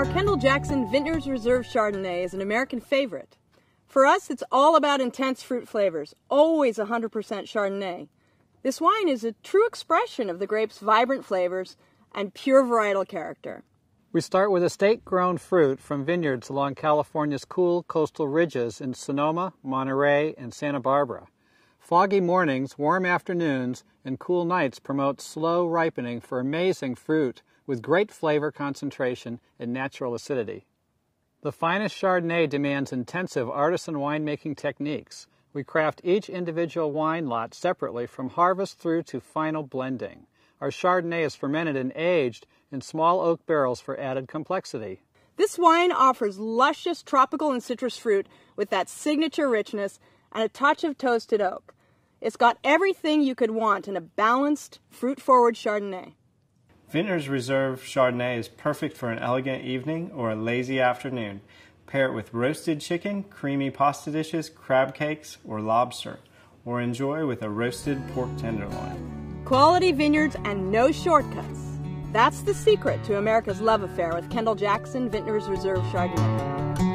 Our Kendall Jackson Vintners Reserve Chardonnay is an American favorite. For us, it's all about intense fruit flavors, always 100% Chardonnay. This wine is a true expression of the grape's vibrant flavors and pure varietal character. We start with estate grown fruit from vineyards along California's cool coastal ridges in Sonoma, Monterey, and Santa Barbara. Foggy mornings, warm afternoons, and cool nights promote slow ripening for amazing fruit with great flavor concentration and natural acidity. The finest Chardonnay demands intensive artisan winemaking techniques. We craft each individual wine lot separately from harvest through to final blending. Our Chardonnay is fermented and aged in small oak barrels for added complexity. This wine offers luscious tropical and citrus fruit with that signature richness and a touch of toasted oak. It's got everything you could want in a balanced, fruit forward Chardonnay. Vintners Reserve Chardonnay is perfect for an elegant evening or a lazy afternoon. Pair it with roasted chicken, creamy pasta dishes, crab cakes, or lobster, or enjoy with a roasted pork tenderloin. Quality vineyards and no shortcuts. That's the secret to America's love affair with Kendall Jackson Vintners Reserve Chardonnay.